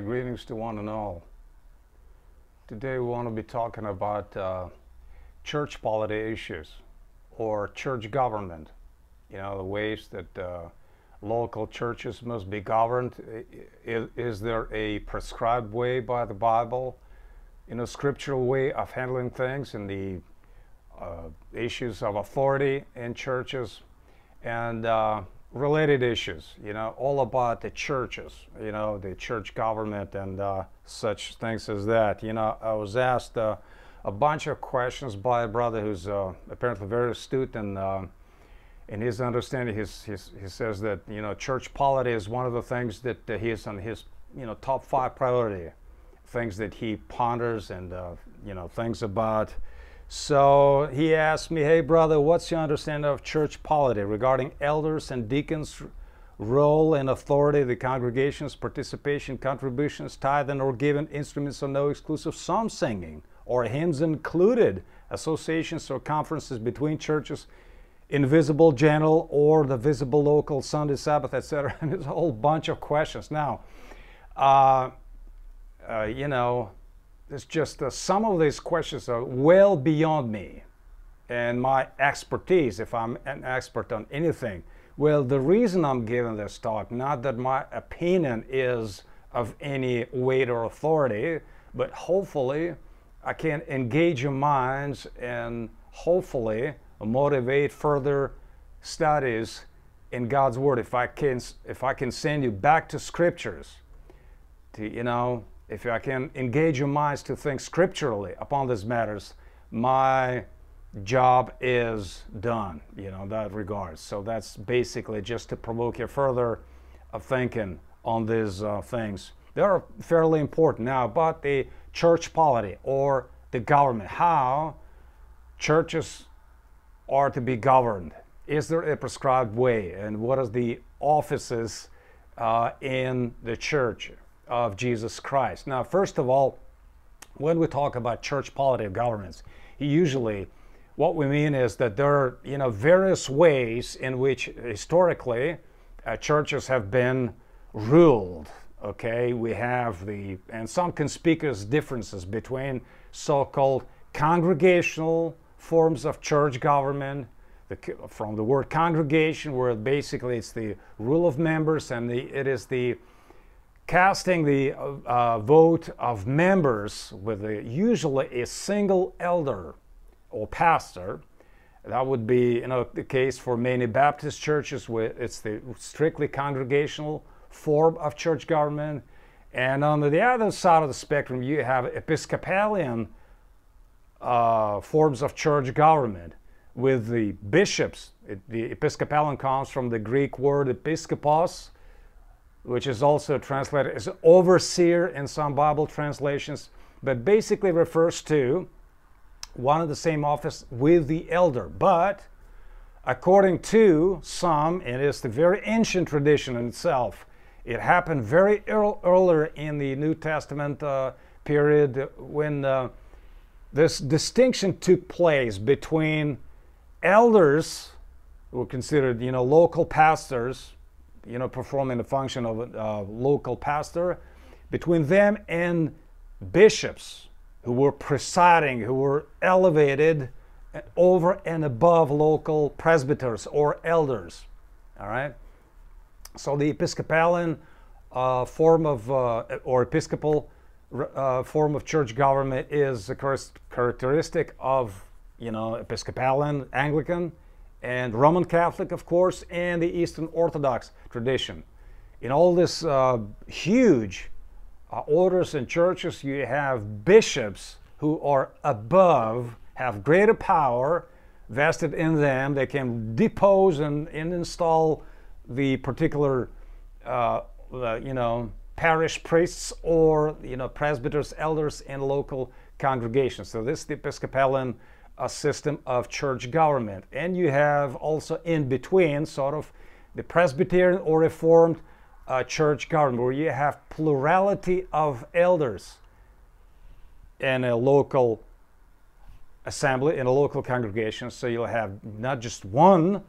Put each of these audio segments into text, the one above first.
Greetings to one and all. Today we want to be talking about uh, church polity issues or church government. You know, the ways that uh, local churches must be governed. Is, is, there a prescribed way by the Bible, in a scriptural way of handling things and the uh, issues of authority in churches? And uh, related issues, you know, all about the churches, you know, the church government and uh, such things as that. You know, I was asked uh, a bunch of questions by a brother who's uh, apparently very astute and uh, in his understanding, he's, he's, he says that, you know, church polity is one of the things that he is on his, you know, top five priority, things that he ponders and, uh, you know, things about so he asked me, Hey, brother, what's your understanding of church polity regarding elders and deacons' role and authority, the congregation's participation, contributions, tithing, or given instruments of no exclusive psalm singing, or hymns included, associations or conferences between churches, invisible general or the visible local Sunday Sabbath, etc. And there's a whole bunch of questions. Now, uh, uh, you know, it's just uh, some of these questions are well beyond me and my expertise, if I'm an expert on anything. Well, the reason I'm giving this talk, not that my opinion is of any weight or authority, but hopefully I can engage your minds and hopefully motivate further studies in God's Word. If I can, if I can send you back to scriptures, to you know, if I can engage your minds to think scripturally upon these matters, my job is done, you know, that regard. So that's basically just to provoke your further thinking on these uh, things. They are fairly important. Now, about the church polity or the government, how churches are to be governed. Is there a prescribed way? And what are the offices uh, in the church? Of Jesus Christ. Now, first of all, when we talk about church polity of governments, usually what we mean is that there are you know various ways in which historically uh, churches have been ruled. Okay, we have the and some conspicuous differences between so-called congregational forms of church government, the, from the word congregation, where basically it's the rule of members, and the, it is the casting the uh, vote of members with a, usually a single elder or pastor. That would be you know, the case for many Baptist churches where it's the strictly congregational form of church government. And on the other side of the spectrum, you have Episcopalian uh, forms of church government with the bishops. It, the Episcopalian comes from the Greek word episkopos, which is also translated as overseer in some Bible translations, but basically refers to one of the same office with the elder. But according to some, it is the very ancient tradition in itself. It happened very early, earlier in the New Testament uh, period when uh, this distinction took place between elders who were considered, you know, local pastors you know, performing the function of a uh, local pastor, between them and bishops who were presiding, who were elevated over and above local presbyters or elders. All right? So the Episcopalian uh, form of, uh, or Episcopal uh, form of church government is a course characteristic of, you know, Episcopalian, Anglican, and Roman Catholic, of course, and the Eastern Orthodox tradition. In all this uh, huge uh, orders and churches, you have bishops who are above, have greater power vested in them. They can depose and, and install the particular, uh, you know, parish priests or you know presbyters, elders in local congregations. So this is the Episcopalian a system of church government. And you have also in between sort of the Presbyterian or Reformed uh, church government where you have plurality of elders in a local assembly, in a local congregation. So you'll have not just one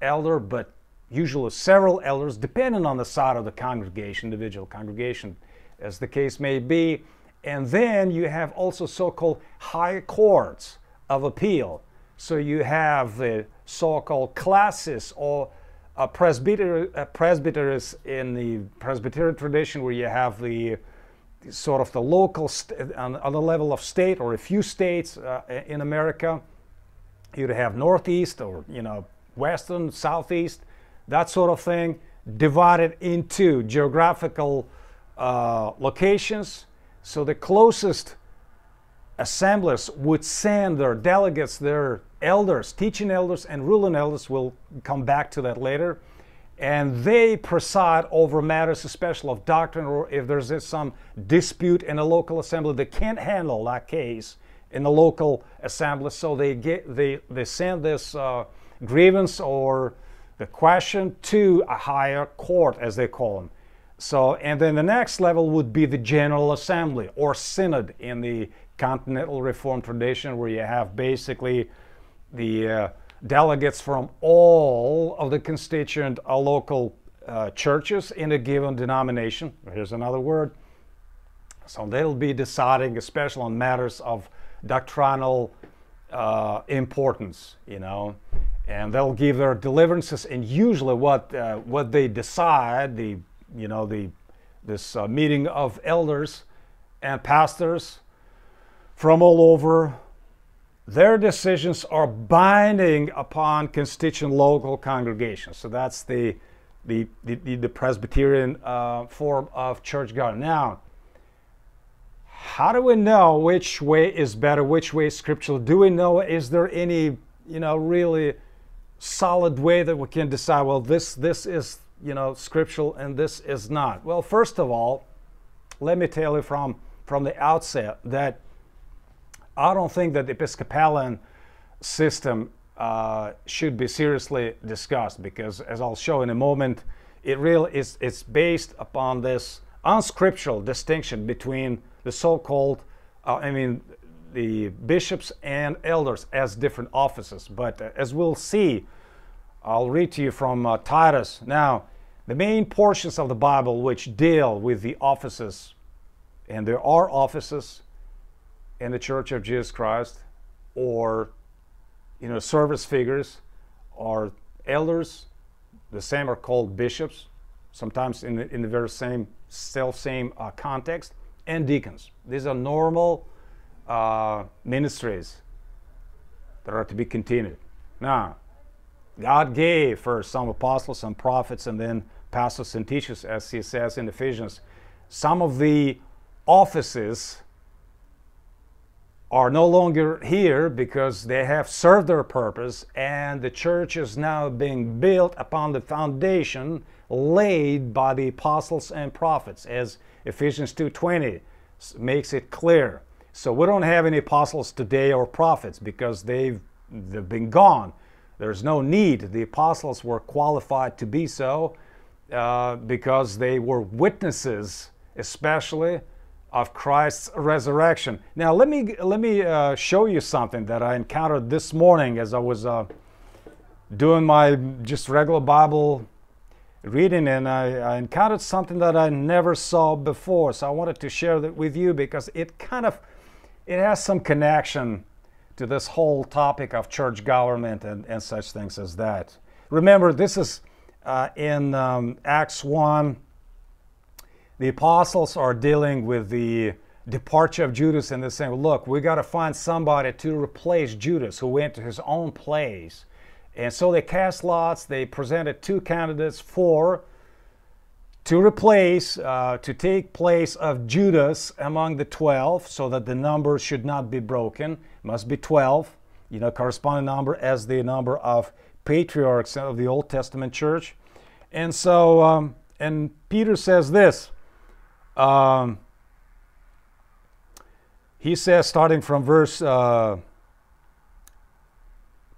elder, but usually several elders, depending on the side of the congregation, individual congregation as the case may be. And then you have also so called high courts of appeal. So you have the so called classes or presbyter, a presbyteries in the Presbyterian tradition, where you have the sort of the local st- on, on, the level of state or a few states uh, in America. You'd have northeast or you know western, southeast, that sort of thing, divided into geographical uh, locations. So the closest assemblies would send their delegates, their elders, teaching elders, and ruling elders. We'll come back to that later. And they preside over matters, especially of doctrine, or if there's some dispute in a local assembly, they can't handle that case in the local assembly. So they get they they send this uh, grievance or the question to a higher court, as they call them. So, and then the next level would be the General Assembly or Synod in the Continental Reformed tradition, where you have basically the uh, delegates from all of the constituent uh, local uh, churches in a given denomination. Here's another word. So they'll be deciding, especially on matters of doctrinal uh, importance, you know, and they'll give their deliverances. And usually, what uh, what they decide, the you know the this uh, meeting of elders and pastors from all over, their decisions are binding upon constituent local congregations. So that's the the the, the Presbyterian uh, form of church government. Now how do we know which way is better, which way is scriptural? Do we know, is there any, you know, really solid way that we can decide, well, this, this is, you know, scriptural and this is not? Well, first of all, let me tell you from, from the outset that I don't think that the Episcopalian system uh, should be seriously discussed because, as I'll show in a moment, it really is it's based upon this unscriptural distinction between the so-called, uh, I mean, the bishops and elders as different offices. But uh, as we'll see, I'll read to you from uh, Titus. Now, the main portions of the Bible which deal with the offices, and there are offices in the Church of Jesus Christ, or you know, service figures, or elders. The same are called bishops, sometimes in the, in the very same self same uh, context and deacons. These are normal uh, ministries that are to be continued. Now, God gave first some apostles, some prophets, and then pastors and teachers, as he says in Ephesians. Some of the offices are no longer here because they have served their purpose and the church is now being built upon the foundation laid by the apostles and prophets as Ephesians 2:20 makes it clear. So we don't have any apostles today or prophets because they've they've been gone. There's no need. The apostles were qualified to be so uh, because they were witnesses, especially of Christ's resurrection. Now let me let me uh, show you something that I encountered this morning as I was uh, doing my just regular Bible reading and I, I, encountered something that I never saw before. So I wanted to share that with you because it kind of it has some connection to this whole topic of church government and, and such things as that. Remember, this is uh, in um, Acts 1. The apostles are dealing with the departure of Judas and they're saying, look, we got to find somebody to replace Judas who went to his own place. And so they cast lots. They presented two candidates for to replace, uh, to take place of Judas among the 12, so that the number should not be broken. Must be 12, you know, corresponding number as the number of patriarchs of the Old Testament church. And so, um, and Peter says this. Um, he says, starting from verse uh,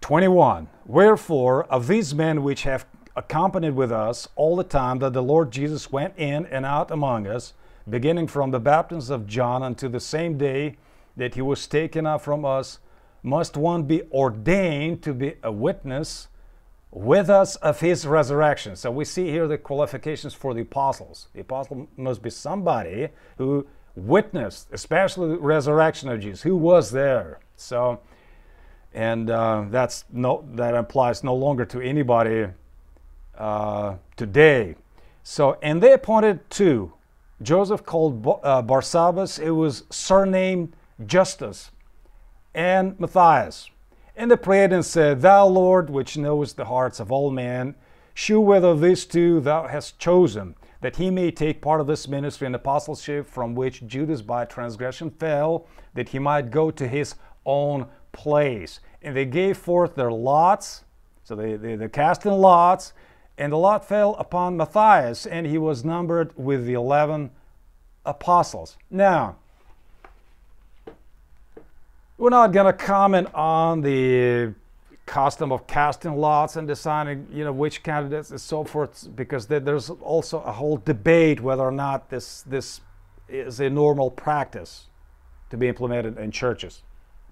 21 Wherefore, of these men which have accompanied with us all the time that the Lord Jesus went in and out among us, beginning from the baptism of John unto the same day that he was taken up from us, must one be ordained to be a witness with us of his resurrection. So we see here the qualifications for the apostles. The apostle must be somebody who witnessed, especially the resurrection of Jesus, who was there. So, and uh, that's no, that applies no longer to anybody uh, today. So, and they appointed two. Joseph called uh, Barsabbas, it was surnamed Justus, and Matthias. And they prayed and said, Thou, Lord, which knowest the hearts of all men, shew whether these two thou hast chosen, that he may take part of this ministry and apostleship from which Judas by transgression fell, that he might go to his own place. And they gave forth their lots, so they, they, they cast in lots, and the lot fell upon Matthias, and he was numbered with the eleven apostles. Now, we're not going to comment on the custom of casting lots and deciding, you know, which candidates and so forth, because there's also a whole debate whether or not this this is a normal practice to be implemented in churches.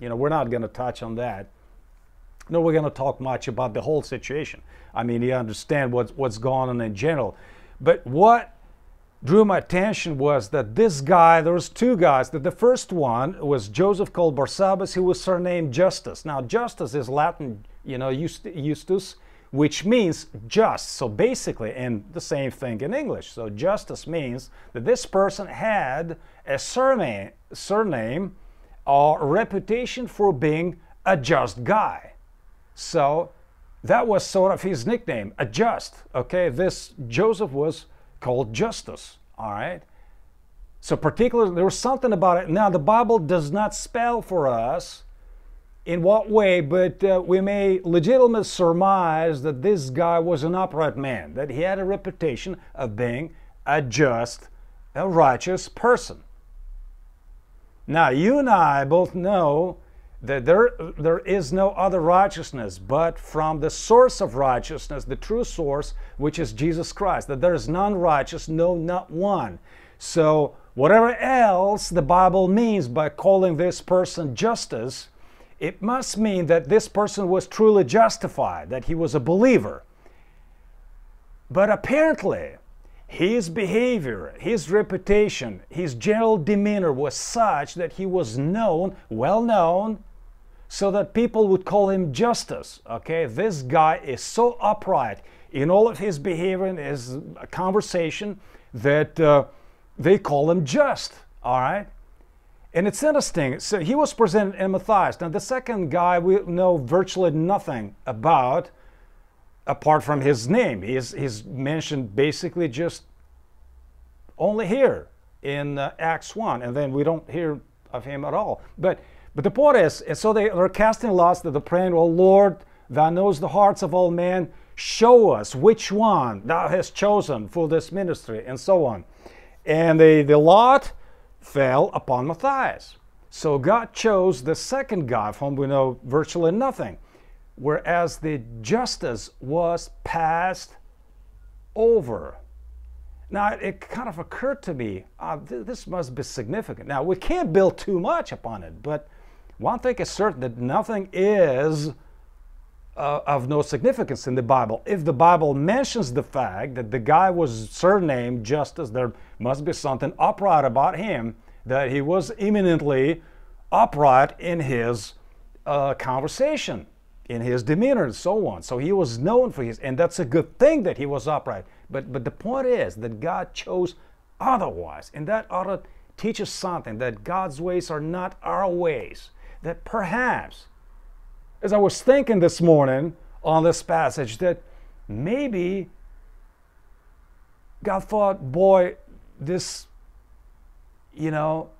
You know, we're not going to touch on that. No, we're going to talk much about the whole situation. I mean, you understand what's what's going on in general, but what drew my attention was that this guy, there was two guys, that the first one was Joseph called Barsabbas, who was surnamed Justus. Now, Justus is Latin, you know, Justus, which means just. So basically, and the same thing in English. So Justus means that this person had a surname, surname or reputation for being a just guy. So that was sort of his nickname, a just. Okay, this Joseph was called Justus. All right. So particularly, there was something about it. Now, the Bible does not spell for us in what way, but uh, we may legitimately surmise that this guy was an upright man, that he had a reputation of being a just, a righteous person. Now, you and I both know that there, there is no other righteousness but from the source of righteousness, the true source, which is Jesus Christ, that there is none righteous, no, not one. So, whatever else the Bible means by calling this person Justus, it must mean that this person was truly justified, that he was a believer. But apparently, his behavior, his reputation, his general demeanor was such that he was known, well known, so that people would call him Justus. Okay, this guy is so upright in all of his behavior and his conversation that uh, they call him just. All right. And it's interesting. So he was presented in Matthias. Now, the second guy we know virtually nothing about apart from his name. He's, he's mentioned basically just only here in uh, Acts 1, and then we don't hear of him at all. But but the point is, and so they are casting lots that they're praying, Oh Lord, thou knows the hearts of all men, show us which one thou hast chosen for this ministry, and so on. And the, the lot fell upon Matthias. So God chose the second guy, of whom we know virtually nothing, whereas the Justus was passed over. Now, it kind of occurred to me, uh, th- this must be significant. Now, we can't build too much upon it, but one thing is certain that nothing is uh, of no significance in the Bible. If the Bible mentions the fact that the guy was surnamed Justus, there must be something upright about him, that he was eminently upright in his uh, conversation, in his demeanor, and so on. So he was known for his, and that's a good thing that he was upright. But but the point is that God chose otherwise, and that ought to teach us something that God's ways are not our ways that perhaps, as I was thinking this morning on this passage, that maybe God thought, boy, this, you know,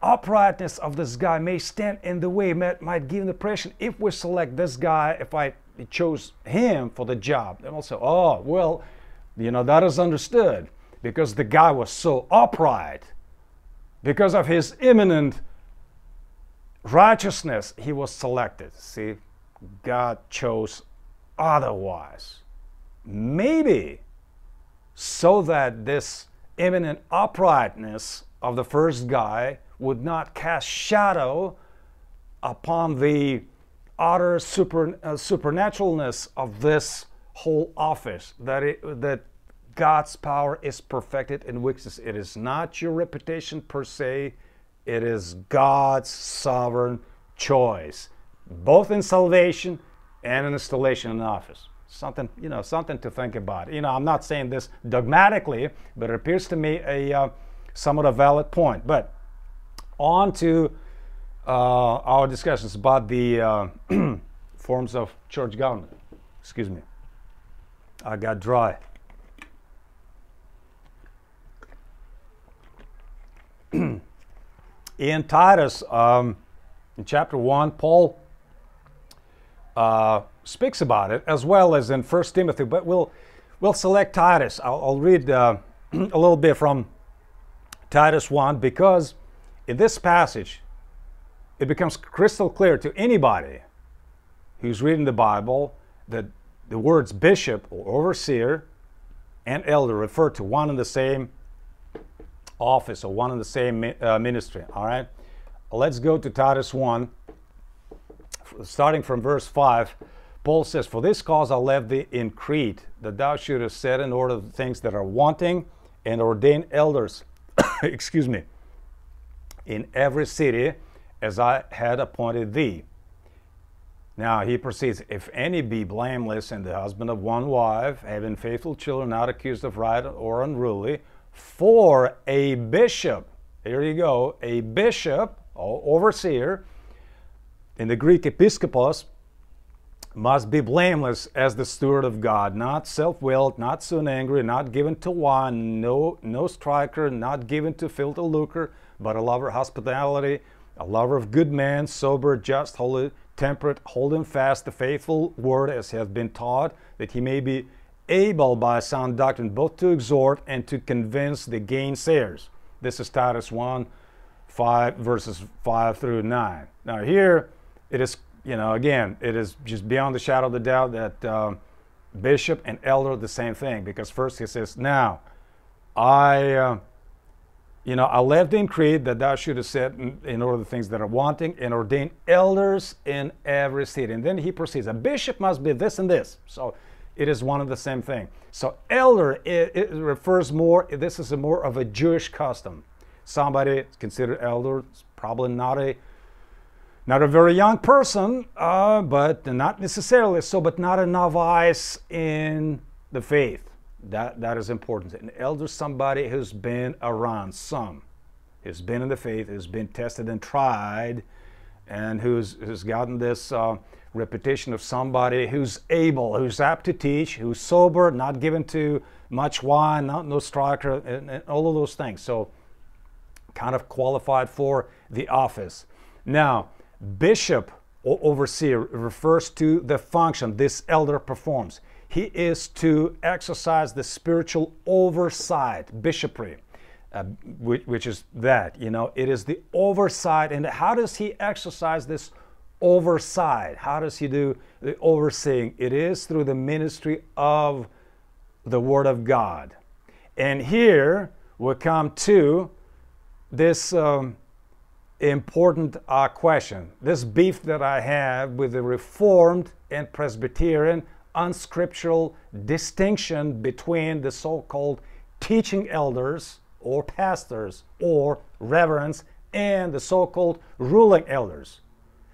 uprightness of this guy may stand in the way, might, might give the impression if we select this guy, if I chose him for the job, then also, oh, well, you know, that is understood because the guy was so upright because of his imminent righteousness, he was selected. See, God chose otherwise. Maybe so that this imminent uprightness of the first guy would not cast shadow upon the utter super, uh, supernaturalness of this whole office, that, it, that God's power is perfected in weakness. It is not your reputation per se, it is God's sovereign choice, both in salvation and in installation in office. Something, you know, something to think about. You know, I'm not saying this dogmatically, but it appears to me a uh, somewhat a valid point. But on to uh, our discussions about the uh, forms of church government. Excuse me. I got dry. in Titus, um, in chapter 1, Paul uh, speaks about it as well as in 1 Timothy, but we'll, we'll select Titus. I'll, I'll read uh, a little bit from Titus 1 because in this passage, it becomes crystal clear to anybody who's reading the Bible that the words bishop or overseer and elder refer to one and the same office or one and the same uh, ministry. All right, let's go to Titus 1, starting from verse 5. Paul says, For this cause I left thee in Crete, that thou shouldest set in order the things that are wanting and ordain elders, excuse me, in every city as I had appointed thee. Now he proceeds, if any be blameless and the husband of one wife, having faithful children, not accused of riot or unruly, for a bishop, here you go, a bishop, overseer, in the Greek episkopos, must be blameless as the steward of God, not self-willed, not soon angry, not given to wine, no, no striker, not given to filthy lucre, but a lover of hospitality, a lover of good men, sober, just, holy, temperate, holding fast the faithful word as has been taught, that he may be able by sound doctrine both to exhort and to convince the gainsayers. This is Titus 1, 5, verses 5 through 9. Now here, it is, you know, again, it is just beyond the shadow of the doubt that uh, bishop and elder the same thing, because first he says, now, I... Uh, you know, I left in Crete that thou shouldest set in, in, order the things that are wanting and ordain elders in every city. And then he proceeds, a bishop must be this and this. So it is one of the same thing. So elder, it, it refers more, this is more of a Jewish custom. Somebody considered elder, probably not a not a very young person, uh, but not necessarily so, but not a novice in the faith. That, that is important. An elder somebody who's been around some, who's been in the faith, who's been tested and tried, and who's, who's gotten this uh, reputation of somebody who's able, who's apt to teach, who's sober, not given to much wine, not no striker, and, and all of those things. So, kind of qualified for the office. Now, bishop or overseer refers to the function this elder performs. He is to exercise the spiritual oversight, bishopry, uh, which, which is that, you know, it is the oversight. And how does he exercise this oversight? How does he do the overseeing? It is through the ministry of the Word of God. And here we come to this um, important uh, question, this beef that I have with the Reformed and Presbyterian unscriptural distinction between the so called teaching elders or pastors or reverends and the so called ruling elders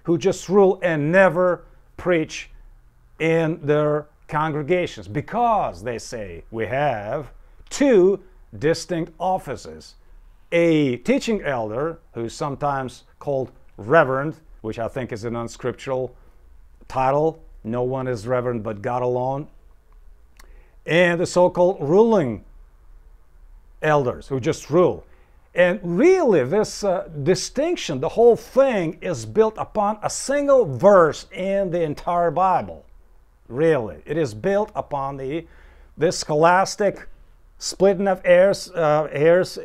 who just rule and never preach in their congregations because they say we have two distinct offices a teaching elder who's sometimes called reverend which i think is an unscriptural title no one is reverend but God alone. And the so called ruling elders who just rule. And really, this uh, distinction, the whole thing is built upon a single verse in the entire Bible. Really, it is built upon the this scholastic splitting of hairs, uh,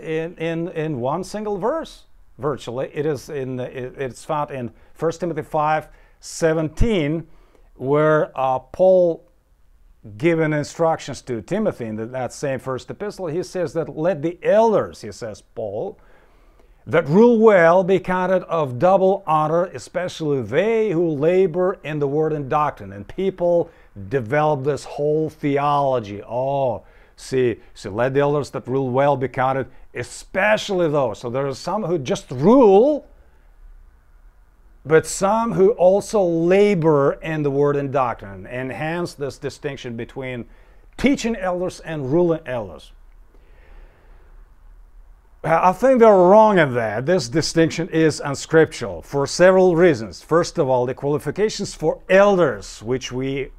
in, in, in one single verse. Virtually, it is in it, it's found in 1 Timothy 5 17 where uh, Paul given instructions to Timothy in that same first epistle, he says that let the elders, he says, Paul, that rule well be counted of double honor, especially they who labor in the word and doctrine. And people develop this whole theology. Oh, see, see, let the elders that rule well be counted, especially those. So there are some who just rule, but some who also labor in the word and doctrine, and hence this distinction between teaching elders and ruling elders. I think they're wrong in that. This distinction is unscriptural for several reasons. First of all, the qualifications for elders, which we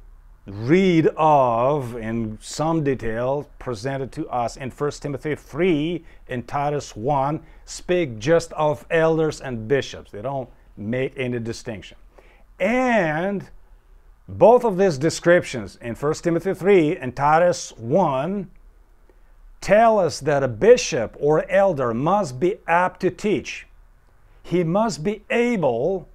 read of in some detail presented to us in 1 Timothy 3 and Titus 1, speak just of elders and bishops. They don't make any distinction. And both of these descriptions in 1 Timothy 3 and Titus 1 tell us that a bishop or elder must be apt to teach. He must be able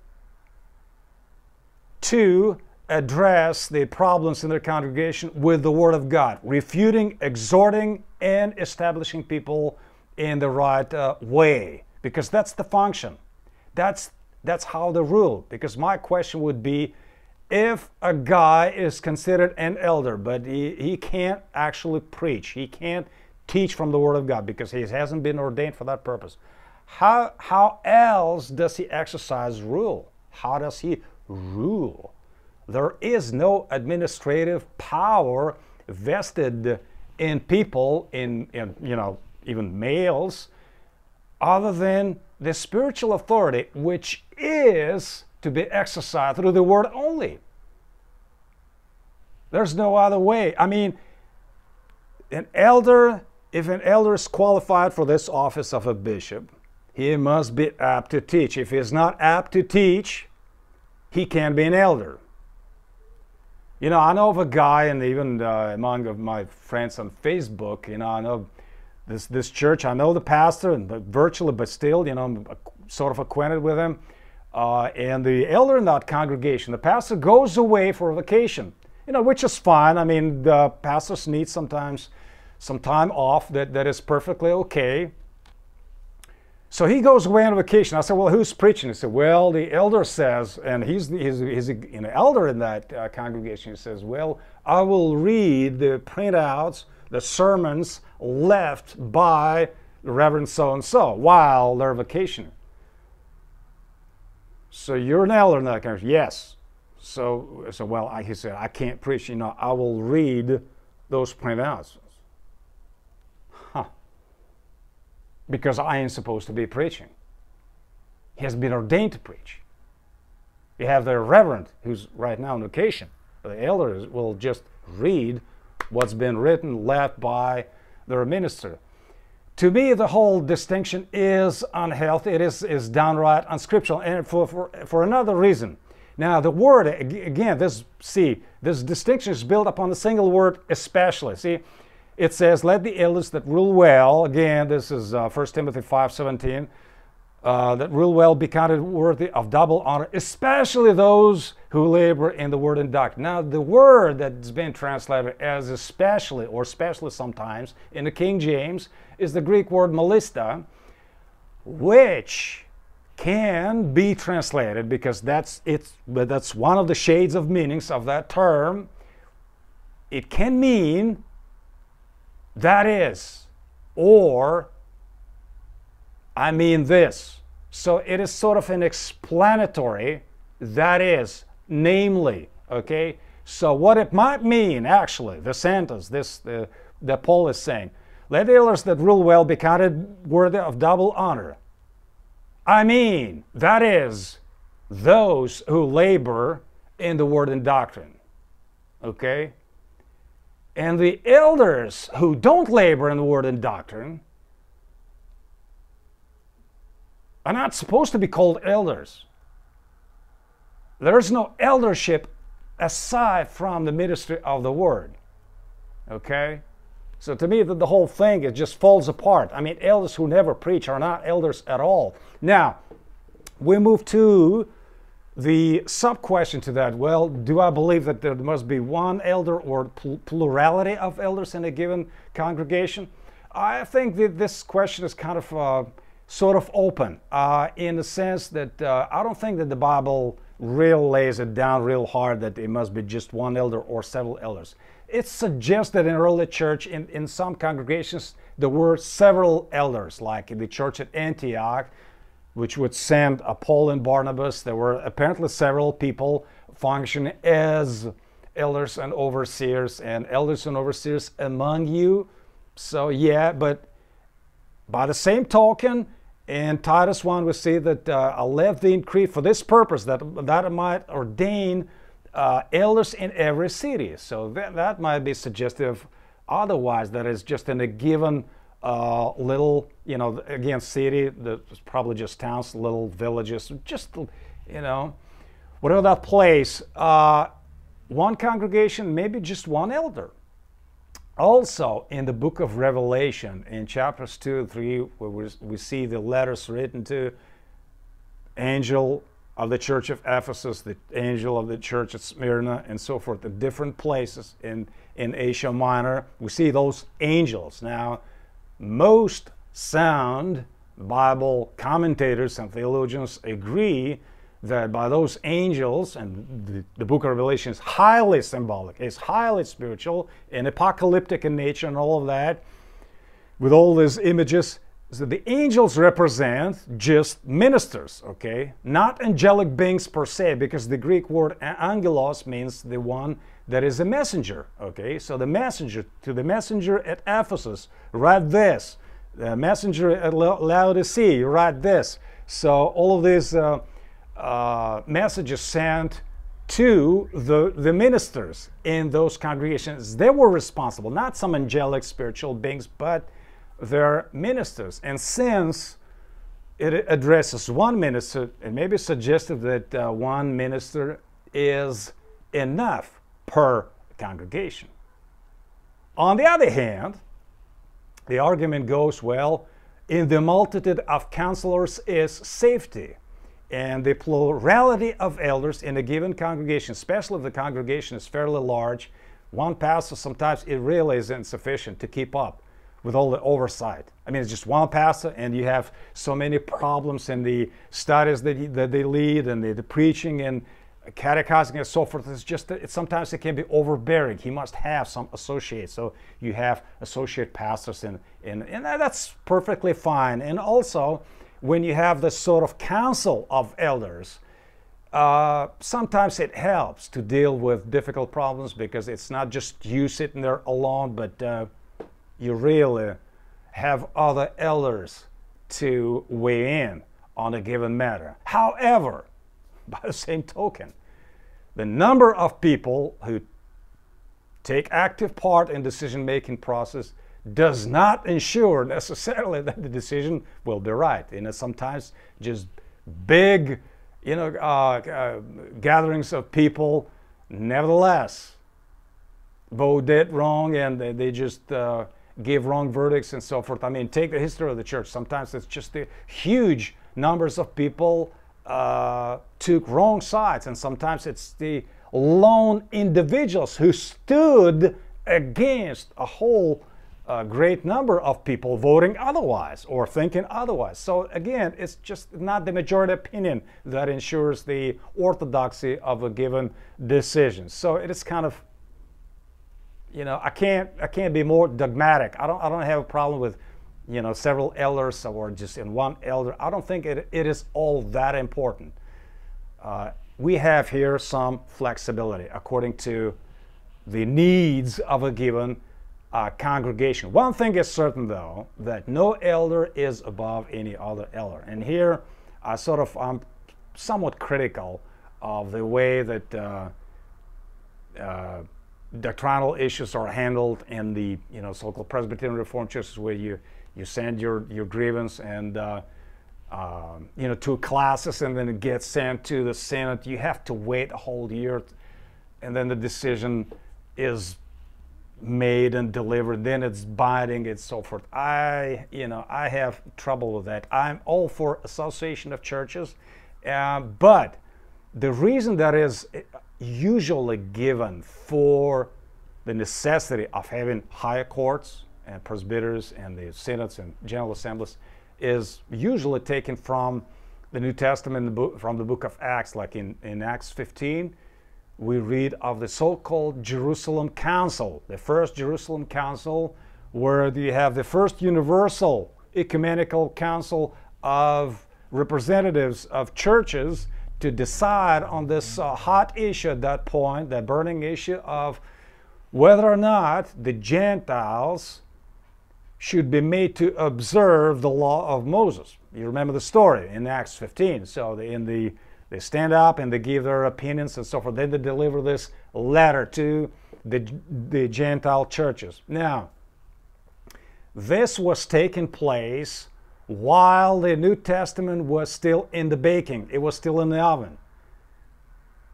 to address the problems in their congregation with the Word of God, refuting, exhorting, and establishing people in the right uh, way, because that's the function. That's, that's how they rule. Because my question would be if a guy is considered an elder, but he, he can't actually preach, he can't teach from the Word of God because he hasn't been ordained for that purpose. How, how else does he exercise rule? How does he rule? There is no administrative power vested in people, in, in you know, even males, other than the spiritual authority, which is to be exercised through the word only. There's no other way. I mean, an elder if an elder is qualified for this office of a bishop, he must be apt to teach. If he is not apt to teach, he can't be an elder. You know, I know of a guy, and even uh, among my friends on Facebook, you know, I know this this church. I know the pastor, and virtually, but still, you know, I'm sort of acquainted with him. Uh, and the elder in that congregation, the pastor goes away for a vacation, you know, which is fine. I mean, the pastors need sometimes some time off that, that is perfectly okay. So he goes away on vacation. I said, Well, who's preaching? He said, Well, the elder says, and he's, he's, he's an elder in that uh, congregation. He says, Well, I will read the printouts, the sermons left by the Reverend so and so while they're vacationing. So you're an elder in that congregation? Yes. So, so well, I, he said, I can't preach. You know, I will read those printouts. because I am supposed to be preaching. He has been ordained to preach. You have the reverend who's right now on vacation. The elders will just read what's been written, left by their minister. To me, the whole distinction is unhealthy. It is, is downright unscriptural, and for, for, for another reason. Now, the word, again, this, see, this distinction is built upon the single word especially. See, it says, Let the elders that rule well, again, this is uh, 1 Timothy 5 17, uh, that will well be counted worthy of double honor, especially those who labor in the word and doctrine. Now, the word that's been translated as especially, or especially sometimes, in the King James, is the Greek word malista, which can be translated because that's it's but that's one of the shades of meanings of that term. It can mean that is, or I mean this. So it is sort of an explanatory, that is, namely, okay? So what it might mean, actually, the sentence, this the, that Paul is saying, let the elders that rule well be counted worthy of double honor. I mean, that is, those who labor in the word and doctrine. Okay? And the elders who don't labor in the word and doctrine are not supposed to be called elders. There's no eldership aside from the ministry of the word. Okay? So to me, the, the whole thing it just falls apart. I mean, elders who never preach are not elders at all. Now, we move to the sub question to that well, do I believe that there must be one elder or plurality of elders in a given congregation? I think that this question is kind of uh, sort of open uh, in the sense that uh, I don't think that the Bible real lays it down real hard that it must be just one elder or several elders. It suggests that in early church, in, in some congregations, there were several elders, like in the church at Antioch, which would send Paul and Barnabas. There were apparently several people functioning as elders and overseers, and elders and overseers among you. So, yeah, but by the same token, in Titus 1, we see that uh, I left thee in Crete for this purpose, that, that I might ordain uh, elders in every city. So that, that might be suggestive. Otherwise, that is just in a given uh, little, you know, again, city, that's probably just towns, little villages, just, you know, whatever that place, uh, one congregation, maybe just one elder. Also, in the book of Revelation, in chapters 2 and 3, where we see the letters written to angel of the church of Ephesus, the angel of the church of Smyrna, and so forth, the different places in, in Asia Minor, we see those angels. Now, most sound Bible commentators and theologians agree that by those angels, and the, the, book of Revelation is highly symbolic, it's highly spiritual and apocalyptic in nature and all of that, with all these images, so the angels represent just ministers, okay? Not angelic beings per se, because the Greek word angelos means the one that is a messenger, okay? So the messenger, to the messenger at Ephesus, write this. The messenger at Laodicea, write this. So all of these uh, uh, messages sent to the, the ministers in those congregations, they were responsible, not some angelic spiritual beings, but their ministers. And since it addresses one minister, it may be suggested that uh, one minister is enough per congregation. On the other hand, the argument goes well, in the multitude of counselors is safety. And the plurality of elders in a given congregation, especially if the congregation is fairly large, one pastor sometimes it really is insufficient to keep up with all the oversight. I mean, it's just one pastor, and you have so many problems in the studies that, he, that they lead and the, the preaching and catechizing and so forth. It's just it, sometimes it can be overbearing. He must have some associates. So you have associate pastors, and, and, and that's perfectly fine. And also, when you have this sort of council of elders, uh, sometimes it helps to deal with difficult problems because it's not just you sitting there alone, but uh, you really have other elders to weigh in on a given matter. However, by the same token, the number of people who take active part in decision making process does not ensure necessarily that the decision will be right. You know, sometimes just big, you know, uh, uh, gatherings of people, nevertheless, voted wrong and they, they just uh, give wrong verdicts and so forth. I mean, take the history of the church. Sometimes it's just the huge numbers of people uh, took wrong sides, and sometimes it's the lone individuals who stood against a whole uh, great number of people voting otherwise or thinking otherwise. So again, it's just not the majority opinion that ensures the orthodoxy of a given decision. So it is kind of you know, I can't I can't be more dogmatic. I don't I don't have a problem with, you know, several elders or just in one elder. I don't think it, it is all that important. Uh, we have here some flexibility according to the needs of a given uh, congregation. One thing is certain, though, that no elder is above any other elder. And here, I sort of I'm somewhat critical of the way that uh, uh, doctrinal issues are handled in the you know so-called Presbyterian Reformed churches where you you send your your grievance and uh, uh, you know to classes and then it gets sent to the Synod. You have to wait a whole year, and then the decision is made and delivered. Then it's binding and so forth. I you know I have trouble with that. I'm all for association of churches, uh, but the reason that is usually given for the necessity of having higher courts and presbyters and the synods and general assemblies is usually taken from the New Testament, from the book of Acts, like in, in Acts 15, we read of the so called Jerusalem Council, the first Jerusalem Council, where you have the first universal ecumenical council of representatives of churches to decide on this uh, hot issue at that point, that burning issue of whether or not the Gentiles should be made to observe the law of Moses. You remember the story in Acts 15. So in the they stand up and they give their opinions and so forth. Then they deliver this letter to the, the Gentile churches. Now, this was taking place while the New Testament was still in the baking, it was still in the oven.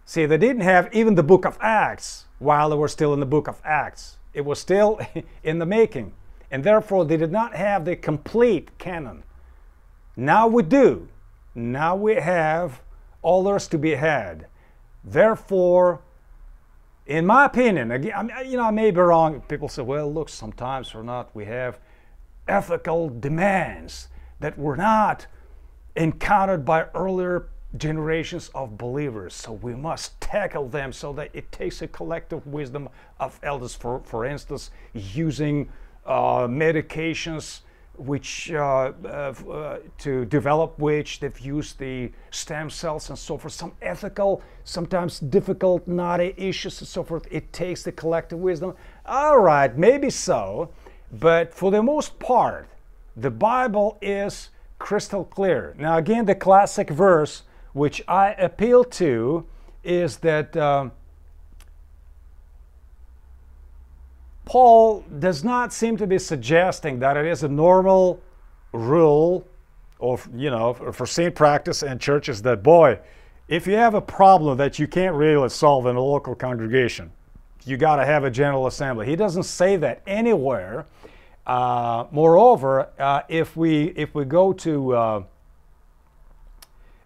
See, they didn't have even the book of Acts while they were still in the book of Acts. It was still in the making. And therefore, they did not have the complete canon. Now we do. Now we have all there's to be had. Therefore, in my opinion, again, you know, I may be wrong. People say, well, look, sometimes or not, we have ethical demands that were not encountered by earlier generations of believers. So we must tackle them so that it takes a collective wisdom of elders. For, for instance, using uh, medications which uh, uh, to develop which they've used the stem cells and so forth. Some ethical, sometimes difficult, knotty issues and so forth. It takes the collective wisdom. All right, maybe so, but for the most part, the Bible is crystal clear. Now, again, the classic verse which I appeal to is that uh, Paul does not seem to be suggesting that it is a normal rule or you know for saint practice and churches that boy if you have a problem that you can't really solve in a local congregation you got to have a general assembly. He doesn't say that anywhere. Uh, moreover, uh, if we if we go to uh,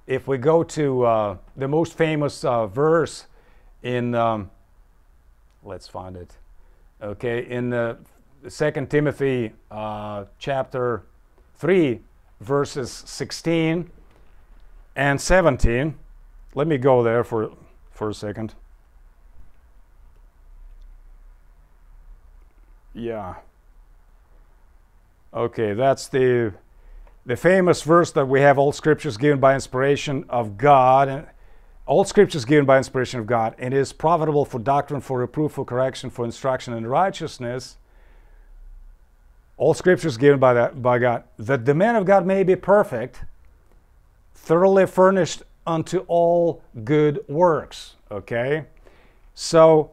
if we go to uh, the most famous uh, verse in um, let's find it okay in the second timothy uh, chapter 3 verses 16 and 17 let me go there for for a second. Yeah. Okay, that's the the famous verse that we have all scriptures given by inspiration of God all scriptures given by inspiration of God and is profitable for doctrine, for reproof, for correction, for instruction in righteousness. All scriptures given by that by God, that the man of God may be perfect, thoroughly furnished unto all good works. Okay? So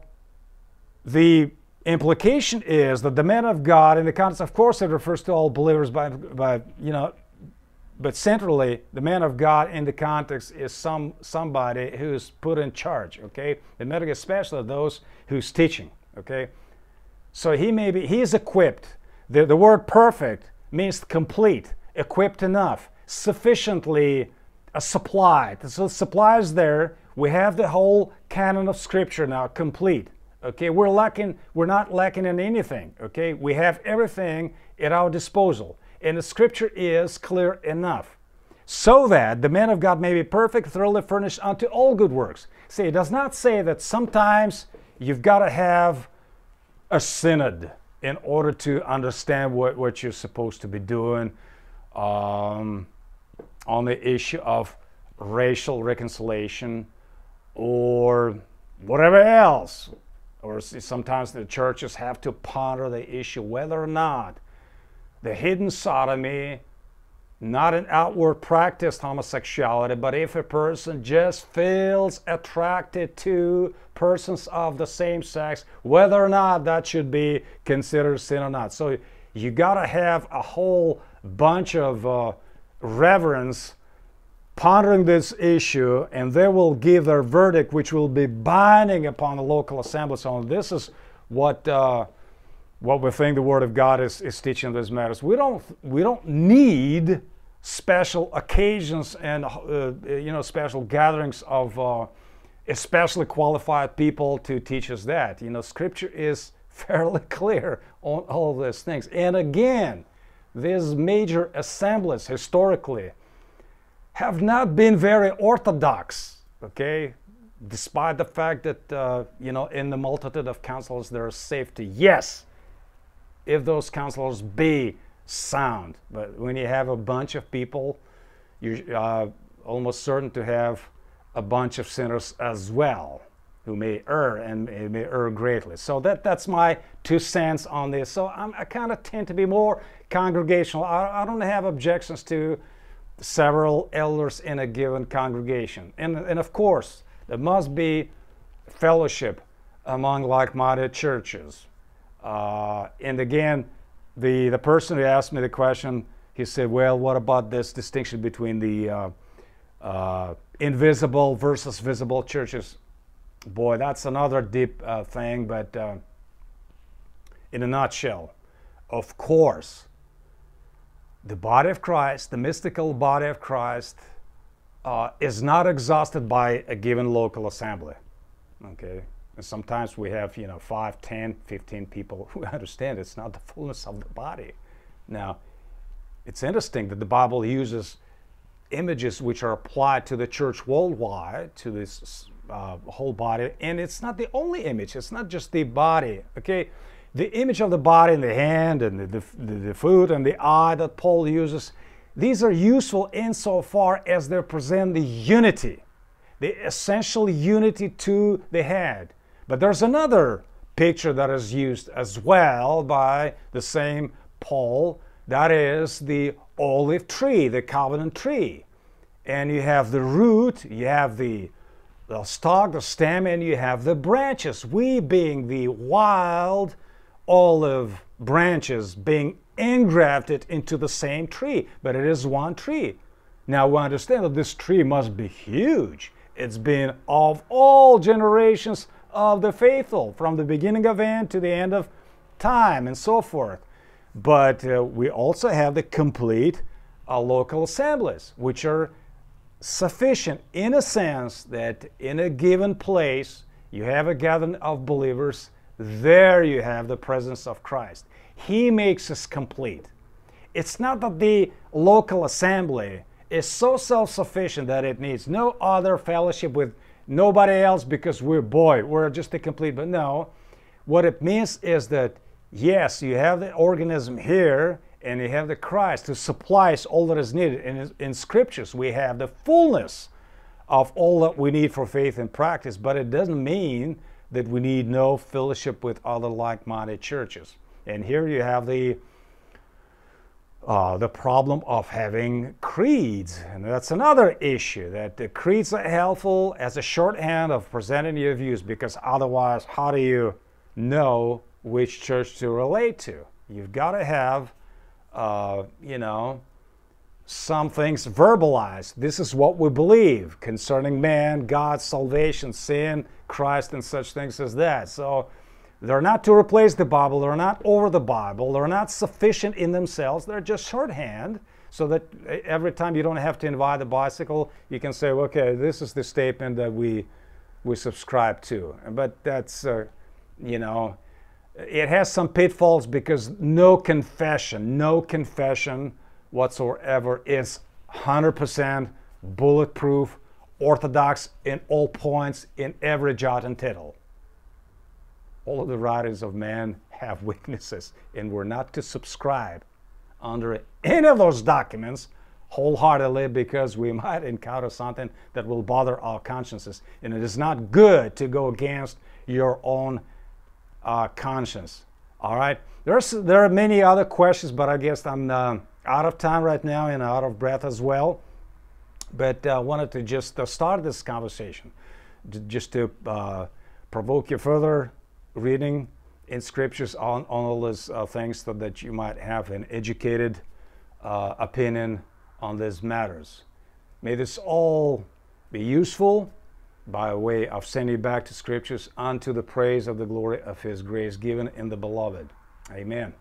the implication is that the man of God, in the context, of course, it refers to all believers, by, by you know, but centrally, the man of God in the context is some somebody who's put in charge. Okay, the medic, especially those who's teaching. Okay, so he may be he is equipped. The the word perfect means complete, equipped enough, sufficiently uh, supplied. So supply is there. We have the whole canon of Scripture now complete. Okay, we're lacking, we're not lacking in anything. Okay, we have everything at our disposal, and the scripture is clear enough. So that the man of God may be perfect, thoroughly furnished unto all good works. See, it does not say that sometimes you've got to have a synod in order to understand what, what you're supposed to be doing um, on the issue of racial reconciliation or whatever else or sometimes the churches have to ponder the issue whether or not the hidden sodomy, not an outward practiced homosexuality, but if a person just feels attracted to persons of the same sex, whether or not that should be considered sin or not. So you got to have a whole bunch of uh, reverence pondering this issue and they will give their verdict which will be binding upon the local assembly so this is what uh, what we think the word of god is, is teaching these matters we don't we don't need special occasions and uh, you know special gatherings of uh, especially qualified people to teach us that you know scripture is fairly clear on all of these things and again these major assemblies historically have not been very orthodox, okay? Despite the fact that, uh, you know, in the multitude of counselors there is safety. Yes, if those counselors be sound. But when you have a bunch of people, you're uh, almost certain to have a bunch of sinners as well who may err and may, err greatly. So that, that's my two cents on this. So I'm, i kind of tend to be more congregational. I, I, don't have objections to several elders in a given congregation. And, and of course, there must be fellowship among like-minded churches. Uh, and again, the, the person who asked me the question, he said, well, what about this distinction between the uh, uh, invisible versus visible churches? Boy, that's another deep uh, thing, but uh, in a nutshell, of course, the body of Christ, the mystical body of Christ, uh, is not exhausted by a given local assembly. Okay, sometimes we have, you know, 5, 10, 15 people who understand it's not the fullness of the body. Now, it's interesting that the Bible uses images which are applied to the church worldwide, to this uh, whole body. And it's not the only image, it's not just the body, okay? The image of the body and the hand and the, the, the foot and the eye that Paul uses, these are useful insofar as they present the unity, the essential unity to the head. But there's another picture that is used as well by the same Paul. That is the olive tree, the covenant tree. And you have the root, you have the, the stalk, the stem, and you have the branches. We being the wild olive branches being engrafted into the same tree, but it is one tree. Now we understand that this tree must be huge. It's been of all generations of the faithful from the beginning of end to the end of time and so forth. But uh, we also have the complete uh, local assemblies, which are sufficient in a sense that in a given place you have a gathering of believers, there you have the presence of Christ. He makes us complete. It's not that the local assembly is so self sufficient that it needs no other fellowship with nobody else because we're boy, we're just a complete. But no, what it means is that yes, you have the organism here and you have the Christ who supplies all that is needed. In, in scriptures, we have the fullness of all that we need for faith and practice, but it doesn't mean that we need no fellowship with other like minded churches. And here you have the uh, the problem of having creeds. And that's another issue that the creeds are helpful as a shorthand of presenting your views because otherwise, how do you know which church to relate to? You've got to have, uh, you know, some things verbalized. This is what we believe concerning man, God, salvation, sin, Christ, and such things as that. So, they're not to replace the Bible, they're not over the Bible, they're not sufficient in themselves, they're just shorthand so that every time you don't have to invite the bicycle, you can say, okay, this is the statement that we, we subscribe to. But that's, uh, you know, it has some pitfalls because no confession, no confession whatsoever is 100% bulletproof, orthodox in all points, in every jot and tittle all of the writings of man have weaknesses, and we're not to subscribe under any of those documents wholeheartedly because we might encounter something that will bother our consciences. And it is not good to go against your own uh, conscience. All right? There's, there are many other questions, but I guess I'm uh, out of time right now and out of breath as well. But I uh, wanted to just uh, start this conversation just to uh, provoke you further reading in scriptures on, on all those uh, things so that you might have an educated uh, opinion on these matters. May this all be useful by way of sending back to scriptures unto the praise of the glory of his grace given in the beloved. Amen.